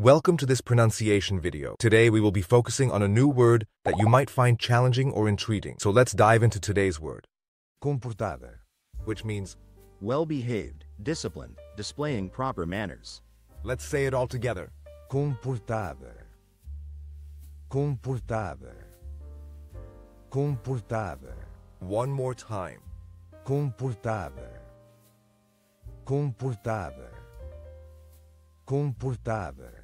Welcome to this pronunciation video. Today we will be focusing on a new word that you might find challenging or intriguing. So let's dive into today's word. Comportada, which means, well-behaved, disciplined, displaying proper manners. let's say it all together. comportada, comportada, comportada, One more time. comportada, comportada, comportada.